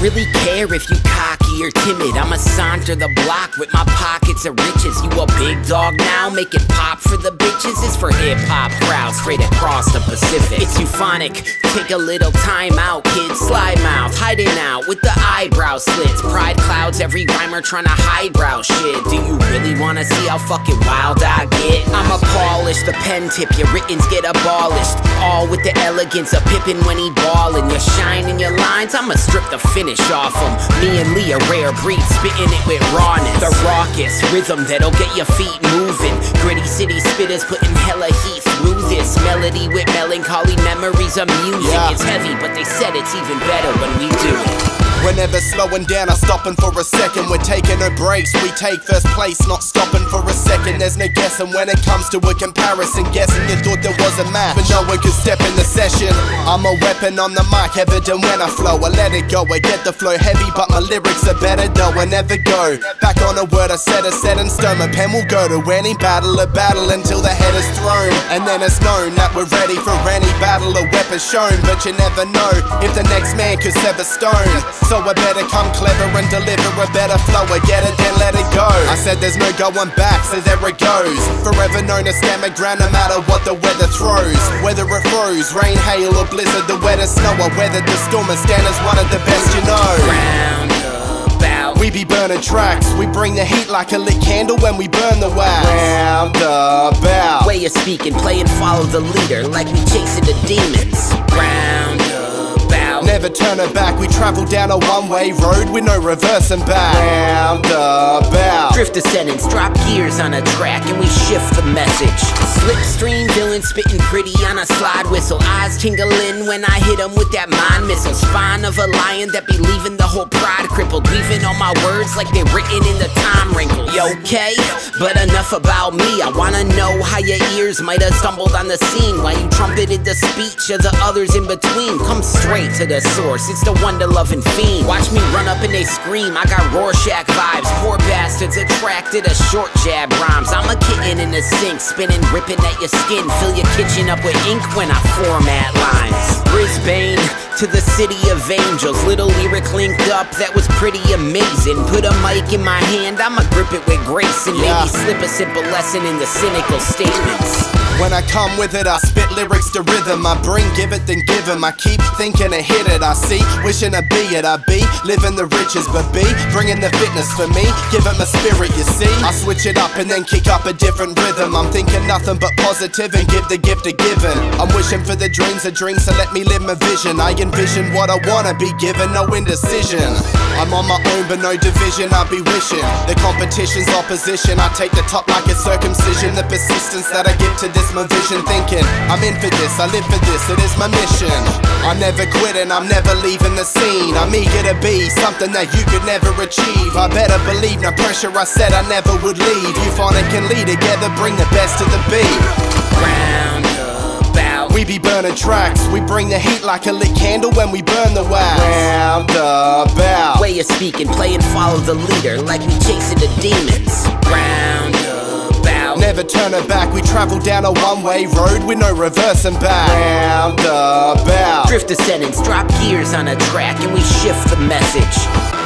really care if you cocky or timid. I'ma saunter the block with my pockets of riches. You a big dog now, make it pop for the bitches. It's for hip hop crowds straight across the Pacific. It's euphonic. Take a little time out, kid. Sly mouth, hiding out with the eyebrow slits. Pride clouds, every rhymer trying to highbrow shit. Do you really wanna see how fucking wild I get? I'm a polish, the pen tip, your writtens get abolished. All with the elegance of Pippen when he ballin'. You're shining your lines, I'ma strip the finish off them. Me and Lee rare breed, spitting it with rawness. The raucous rhythm that'll get your feet moving. Gritty city spitters putting hella heat this melody with melancholy memories of music. Yeah. It's heavy, but they said it's even better when we do it. We're never slowing down or stopping for a second. We're taking no breaks. We take first place, not stopping for a second. There's no guessing when it comes to a comparison. Guessing you thought there was a match, but no one could step in the session. I'm a weapon on the mic, evident when I flow. I let it go. I get the flow heavy, but my lyrics are better though. I never go back on a word I said. I set in stone. My pen will go to any battle, a battle until the head is thrown, and then it's known that we're ready for any battle. A weapon shown, but you never know if the next man could sever stone. So I better come clever and deliver a better flow. I get it, then let it go. I said there's no going back, so there it goes. Forever known as ground no matter what the weather throws. Whether it froze, rain, hail, or blizzard, the weather, snow, I weathered the storm and stand as one of the best you know. Round about. We be burning tracks, we bring the heat like a lit candle when we burn the wax. Round about. Of speaking, play and follow the leader like we chasing the demons. Round about. Never turn it back, we travel down a one way road with no reversing back. Round about. Drift descendants, drop gears on a track and we shift the message. Slipstream villain spitting pretty on a slide whistle. Eyes tingling when I hit 'em with that mind missile. Spine of a lion that be leaving the whole pride crippled. Weaving all my words like they're written in the time wrinkle. You okay? But enough about me. I wanna know how your ears might have stumbled on the scene while you trumpeted the speech of the others in between. Come straight to the source. It's the wonder loving fiend. Watch me run up and they scream. I got Rorschach vibes. Poor bastards attracted to short jab rhymes. I'm a kitten in the sink, spinning, ripping at your skin. Fill your kitchen up with ink when I format lines. Brisbane to the city of angels. Little lyric linked up, that was pretty amazing. Put a mic in my hand, I'ma grip it with grace and Yeah. maybe slip a simple lesson in the cynical statements. When I come with it, I spit lyrics to rhythm. I bring, give it, then give 'em. I keep thinking to hit it. I see, wishing to be it. I be living the riches, but be bringing the fitness for me. Give it my spirit, you see. I switch it up and then kick up a different rhythm. I'm thinking nothing but positive and give the gift of giving. I'm wishing for the dreams of dreams, so let me live my vision. I envision what I wanna be given, no indecision. I'm on my own, but no division. I be wishing the competition's opposition. I take the top like a circumcision. The persistence that I give to this, my vision. Thinking I'm in for this, I live for this. It is my mission. I'm never quitting, I'm never leaving the scene. I'm eager to be something that you could never achieve. I better believe, no pressure. I said I never would leave. You Euphonic and Lee together, bring the best to the beat. Round about. We be burning tracks, we bring the heat like a lit candle when we burn the wax. Round about. Way of speaking, play and follow the leader like we chasing the demons. Round. Never turn it back, we travel down a one way road with no reversing back. Round about. Drift descendants, drop gears on a track and we shift the message.